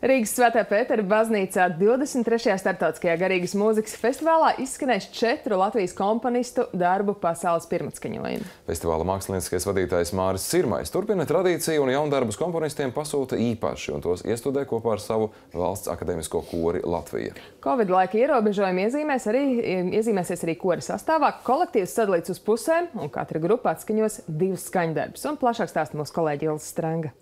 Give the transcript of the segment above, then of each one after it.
Rīgas Svētā Pētera baznīcā 23. starptautiskajā garīgas mūzikas festivālā izskanēs četru Latvijas komponistu darbu pasaules pirmatskaņojumu. Festivāla mākslinieckais vadītājs Māris Cirmais turpina tradīciju un jaundarbus komponistiem pasūta īpaši un tos iestudē kopā ar savu valsts akadēmisko kori Latvija. Covid laika ierobežojumi iezīmēs arī, iezīmēsies arī kori sastāvā. Kolektīvs sadalīts uz pusēm un katra grupa atskaņos divus skaņdarbus. Un plašāk stāsta mūsu kolēģi Ilsa Stranga.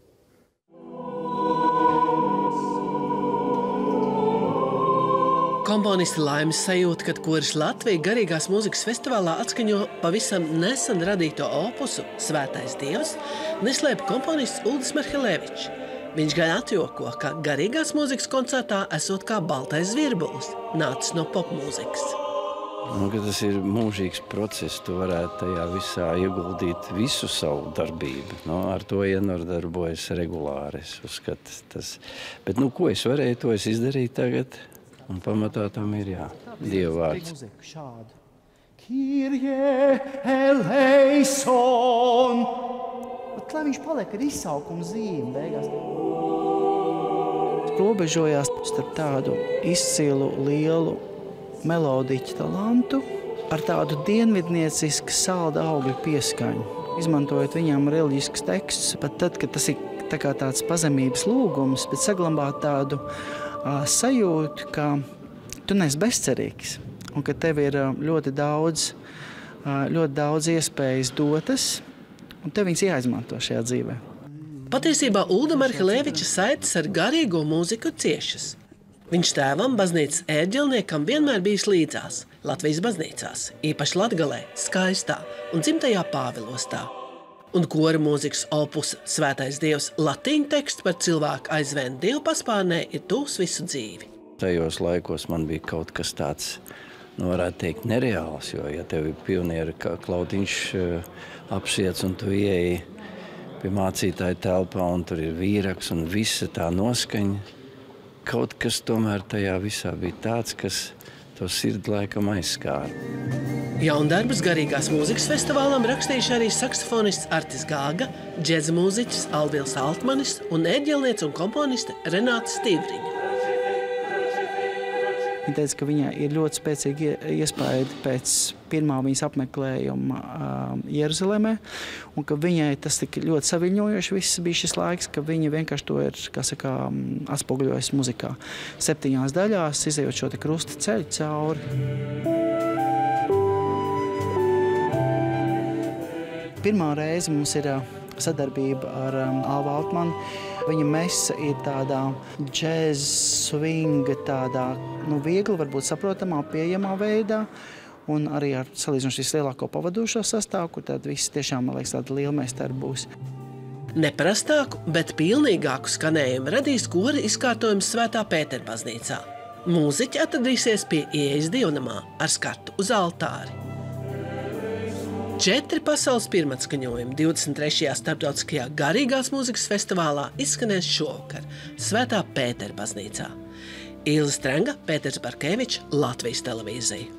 Komponisti laimes sajūta, kad koris Latvija garīgās mūzikas festivālā atskaņo pavisam nesen radīto opusu Svētais Dievs, neslēpa komponists Uldis Merhelēvičs. Viņš gan atjoko, ka garīgās mūzikas koncertā esot kā baltais zvirbulis, nācis no popmūzikas. Nu, tas ir mūžīgs process. Tu varētu tajā visā ieguldīt visu savu darbību. Nu, ar to ienodarbojas regulāri. Es uzskatu, tas. Bet, nu, ko es varēju, to es izdarīju tagad. Un pamatā tam ir jā, Dieva vārds. Kirje eleison! Bet, lai viņš paliek ar izsaukumu zīmi beigās. Robežojās starp tādu izcilu, lielu melodiķu talantu ar tādu dienvidniecisku salda augļu pieskaņu. Izmantojot viņam reliģisks teksts, pat tad, kad tas ir tā kā tāds pazemības lūgums, bet saglabāt tādu sajūtu, ka tu neesi bezcerīgs un ka tev ir ļoti daudz, ļoti daudz iespējas dotas, un tev viņas jāizmanto šajā dzīvē. Patiesībā Ulda Marhelēviča saites ar garīgo mūziku ciešas. Viņš tēvam, baznīcas ērģelniekam, vienmēr bijis līdzās Latvijas baznīcās, īpaši Latgalē, Skaistā un dzimtajā Pāvilostā. Un kora mūzikas opus Svētais Dievs latīņu teksts par cilvēku aizvēnu Dievu paspārnē ir tūs visu dzīvi. Tajos laikos man bija kaut kas tāds, nu varētu teikt, nereāls, jo, ja tev ir pioniera klautiņš apsiets un tu ieeji pie mācītāja telpā un tur ir vīraks un visa tā noskaņa, kaut kas tomēr tajā visā bija tāds, kas to sirdi laikam aizskāra. Jaundarbus garīgās mūzikas festivālam rakstījuši arī saksofonists Artis Gāga, džedza mūziķis Alvils Altmanis un ērģelniece un komponiste Renāta Stīvriņa. Viņa teica, ka viņai ir ļoti spēcīgi iespēja pēc pirmā viņas apmeklējuma uh, Jeruzalemē, un ka viņai tas tik ļoti saviņojoši viss bija šis laiks, ka viņa vienkārši to ir, kā saka, atspoguļojusi muzikā. Septiņās daļās, izējot šo te krusta ceļu cauri. Pirmā reize mums ir sadarbība ar um, Alvu Altmanu. Viņa mesa ir tādā džēz, swinga, tādā nu, viegli, varbūt saprotamā, pieejamā veidā. Un arī ar salīdzinoši vislielāko pavadošo sastāvu, kur tad viss tiešām, man liekas, tāda liela meistara būs. Neparastāku, bet pilnīgāku skanējumu radīs kori izkārtojums Svētā Pētera baznīcā. Mūziķi atradīsies pie ieejas dievnamā ar skatu uz altāri. Četri pasaules pirmatskaņojumi 23. starptautiskajā garīgās mūzikas festivālā izskanēs šovakar Svētā Pētera baznīcā. Ilza Strenga, Pēters Barkevičs, Latvijas televīzija.